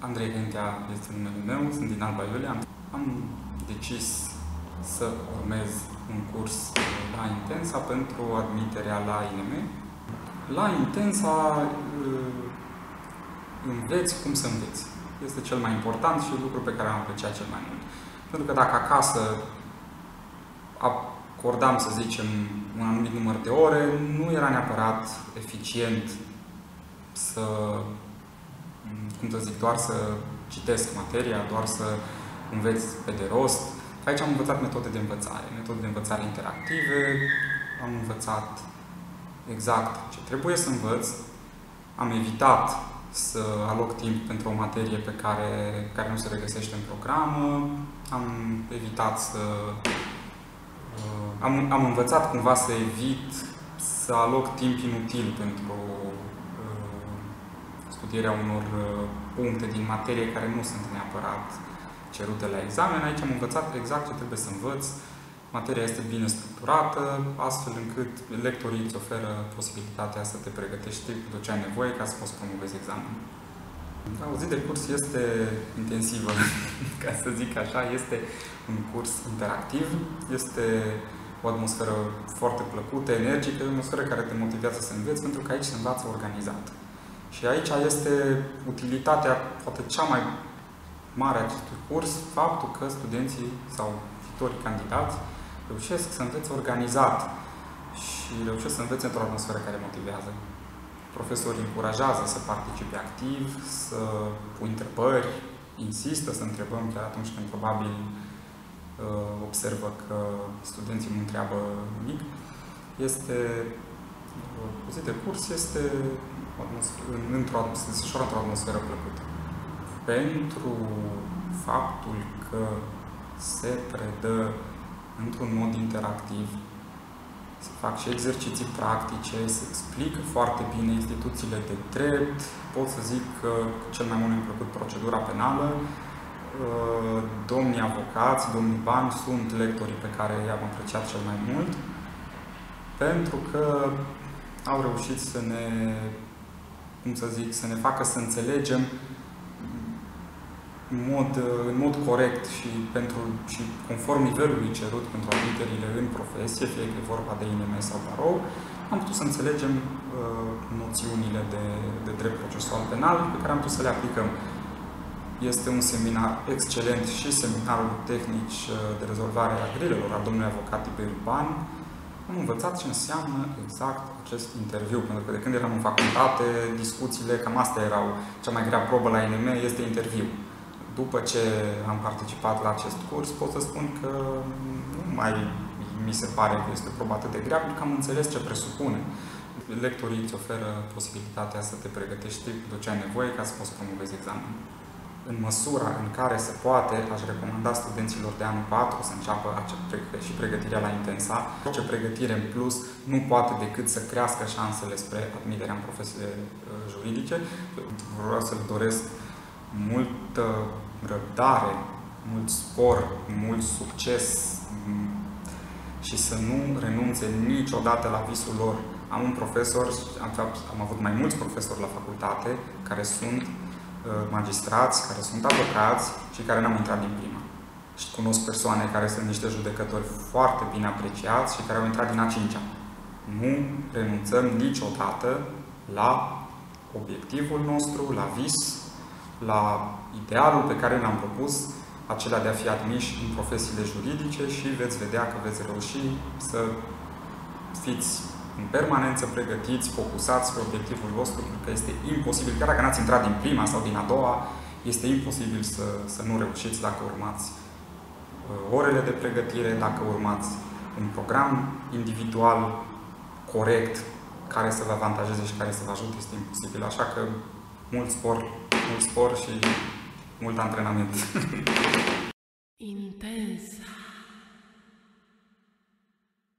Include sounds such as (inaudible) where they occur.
Andrei Hentea este numele meu, sunt din Alba Iulia. Am decis să urmez un curs la Intensa pentru admiterea la INM. La Intensa uh, înveți cum să înveți. Este cel mai important și lucru pe care am apreciat cel mai mult. Pentru că dacă acasă acordam, să zicem, un anumit număr de ore, nu era neapărat eficient să cum să zic, doar să citesc materia, doar să înveți pe de rost. Aici am învățat metode de învățare, metode de învățare interactive, am învățat exact ce trebuie să învăț, am evitat să aloc timp pentru o materie pe care, care nu se regăsește în programă, am evitat să... Uh, am, am învățat cumva să evit să aloc timp inutil pentru studierea unor uh, puncte din materie care nu sunt neapărat cerute la examen. Aici am învățat exact ce trebuie să învăț. Materia este bine structurată, astfel încât lectorii îți oferă posibilitatea să te pregătești tot ce ai nevoie ca să poți promovezi examenul. Da, o zi de curs este intensivă, (laughs) ca să zic așa, este un curs interactiv, este o atmosferă foarte plăcută, energică, o atmosferă care te motivează să înveți, pentru că aici se învață organizat. Și aici este utilitatea, poate cea mai mare a acestui curs, faptul că studenții sau viitorii candidați reușesc să învețe organizat și reușesc să învețe într-o atmosferă care motivează. Profesorii încurajează să participe activ, să pui întrebări, insistă să întrebăm chiar atunci când probabil uh, observă că studenții nu întreabă nimic. Este, uh, o zi de curs este într-o, se desfășoară într-o atmosferă plăcută. Pentru faptul că se predă într-un mod interactiv, se fac și exerciții practice, se explică foarte bine instituțiile de drept, pot să zic că cel mai mult mi-a plăcut procedura penală, uh, domnii avocați, domnii bani sunt lectorii pe care i-am apreciat cel mai mult, pentru că au reușit să ne cum să zic, să ne facă să înțelegem în mod, în mod corect și, pentru, și conform nivelului cerut pentru admiterile în profesie, fie că e vorba de INM sau barou, am putut să înțelegem uh, noțiunile de, de drept procesual penal pe care am putut să le aplicăm. Este un seminar excelent și seminarul tehnici uh, de rezolvare a grilelor al domnului avocat Tiberiu Ban, am învățat ce înseamnă exact acest interviu, pentru că de când eram în facultate, discuțiile, cam astea erau cea mai grea probă la INM, este interviu. După ce am participat la acest curs, pot să spun că nu mai mi se pare că este o probă atât de grea, pentru că am înțeles ce presupune. Lectorii îți oferă posibilitatea să te pregătești tot ce ai nevoie ca să poți promovezi examenul în măsura în care se poate, aș recomanda studenților de anul 4 să înceapă și pregătirea la Intensa. Orice pregătire în plus nu poate decât să crească șansele spre admiterea în profesiile uh, juridice. Vreau să-l doresc multă răbdare, mult spor, mult succes mm, și să nu renunțe niciodată la visul lor. Am un profesor, am, am avut mai mulți profesori la facultate care sunt Uh, magistrați, care sunt avocați și care n-au intrat din prima. Și cunosc persoane care sunt niște judecători foarte bine apreciați și care au intrat din a cincea. Nu renunțăm niciodată la obiectivul nostru, la vis, la idealul pe care l-am propus, acela de a fi admiși în profesiile juridice și veți vedea că veți reuși să fiți în permanență pregătiți, focusați pe obiectivul vostru, pentru că este imposibil, chiar dacă n-ați intrat din prima sau din a doua, este imposibil să, să nu reușiți dacă urmați uh, orele de pregătire, dacă urmați un program individual corect care să vă avantajeze și care să vă ajute, este imposibil. Așa că mult spor, mult spor și mult antrenament. Intens.